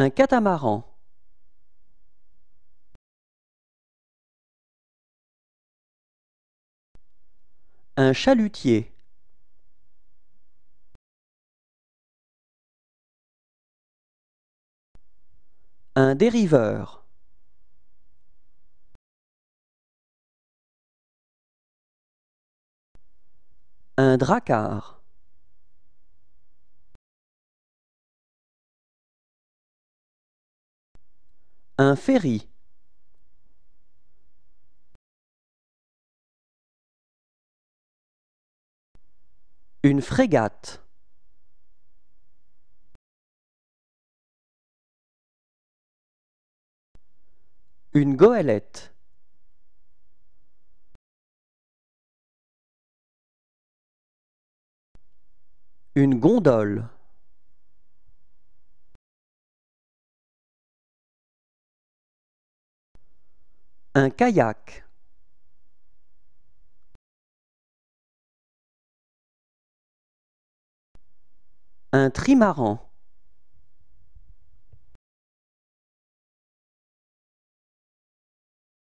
Un catamaran. Un chalutier. Un dériveur. Un dracard. Un ferry. Une frégate. Une goélette. Une gondole. Un kayak. Un trimaran.